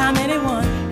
time anyone.